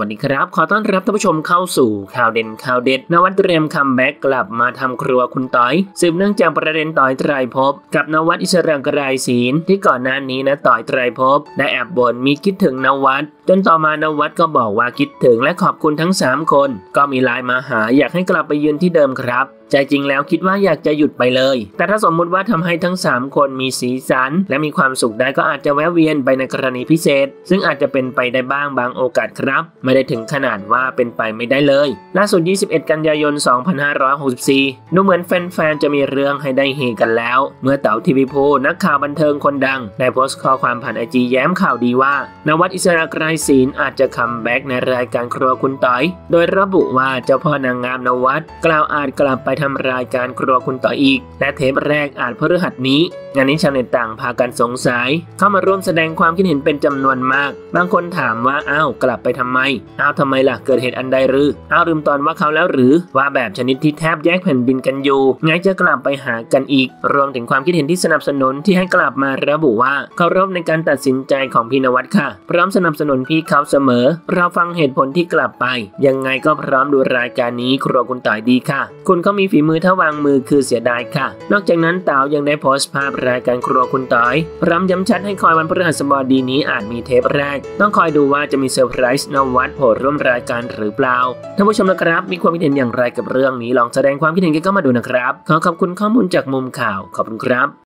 สวัสดีครับ ขอต้อนรับท่านผู้ชมเข้าสู่ข่าวเด่นข่าวเด็ด ณวัฒน์เตรียม comeback กลับมาทำครัวคุณต๋อย สืบเนื่องจากประเด็นต๋อยไตรภพกับณวัฒน์อิสรไกรศีลที่ก่อนหน้านี้นะต๋อยไตรภพได้แอบบ่นมีคิดถึงณวัฒน์จนต่อมาณวัฒน์ก็บอกว่าคิดถึงและขอบคุณทั้ง 3 คน ก็มีไลน์มาหาอยากให้กลับไปยืนที่เดิมครับใจจริงแล้วคิดว่าอยากจะหยุดไปเลย แต่ถ้าสมมุติว่าทำให้ทั้ง 3 คนมีสีสัน และมีความสุขได้ก็อาจจะแวะเวียนไปในกรณีพิเศษ ซึ่งอาจจะเป็นไปได้บ้างบางโอกาสครับไม่ได้ถึงขนาดว่าเป็นไปไม่ได้เลย ล่าสุด 21 กันยายน 2564 ดูเหมือนแฟนๆ จะมีเรื่องให้ได้เฮกันแล้ว เมื่อเต๋าทีวีพูลนักข่าวบันเทิงคนดัง ได้โพสต์ข้อความผ่าน IG แย้มข่าวดีว่า ณวัฒน์อิสรไกรศีลอาจจะ comeback ในรายการครัวคุณต๋อย โดยระบุว่าเจ้าพ่อนางงามณวัฒน์กล่าวอาจกลับไปทำรายการครัวคุณต๋อยอีก และเทปแรกอาจพฤหัสนี้ งานนี้ชาวเน็ตต่างพากันสงสัย เข้ามาร่วมแสดงความคิดเห็นเป็นจำนวนมาก บางคนถามว่าอ้าวกลับไปทำไมอ้าวทำไมล่ะเกิดเหตุอันใดหรืออ้าวลืมตอนว่าเขาแล้วหรือว่าแบบชนิดที่แทบแยกแผ่นดินกันอยู่ไงจะกลับไปหากันอีก รวมถึงความคิดเห็นที่สนับสนุนที่ให้กลับมาระบุว่าเคารพในการตัดสินใจของพี่นวัดค่ะ พร้อมสนับสนุนพี่เขาเสมอ เราฟังเหตุผลที่กลับไป ยังไงก็พร้อมดูรายการนี้ครัวคุณต่อยดีค่ะ คุณเขามีฝีมือถ้าวางมือคือเสียดายค่ะ นอกจากนั้นเต๋ายังได้โพสต์ภาพรายการครัวคุณต้อยพร้อมย้ำชัดให้คอยวันพฤหัสบดีนี้อาจมีเทปแรก ต้องคอยดูว่าจะมีเซอร์ไพรส์นวัดโผล่ร่วมรายการหรือเปล่าท่านผู้ชมนะครับ มีความคิดเห็นอย่างไรกับเรื่องนี้ลองแสดงความคิดเห็นกันเข้ามาดูนะครับ ขอขอบคุณข้อมูลจากมุมข่าวขอบคุณครับ